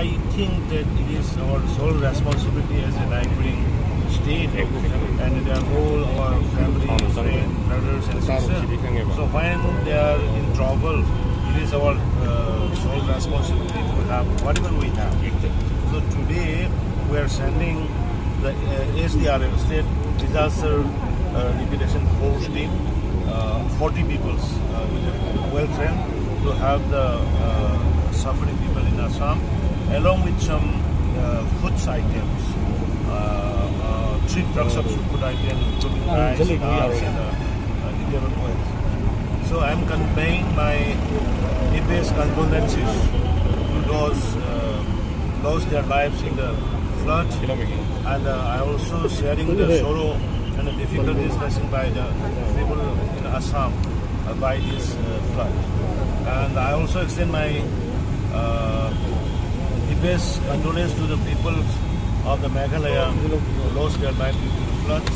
I think that it is our sole responsibility as a neighboring state and their whole our family, friends, brothers and sisters. So when they are in trouble, it is our uh, sole responsibility to have whatever we have. So today we are sending the uh, SDRF, State Disaster uh, Liquidation Force team, uh, 40 people, uh, well trained to help the uh, suffering people in Assam, along with some uh, food items, uh, uh, three trucks of food items, including rice, dals, and uh, uh, oil. So I'm conveying my deepest condolences to those uh, lost their lives in the flood, and uh, I also sharing the sorrow and the difficulties facing by the people in Assam uh, by this uh, flood. And I also extend my deepest condolence to the people of the Meghalaya who lost their life due to the floods.